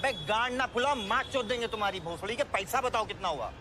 अबे गांड ना फुला माँ चोद देंगे तुम्हारी भोसड़ी के पैसा बताओ कितना हुआ।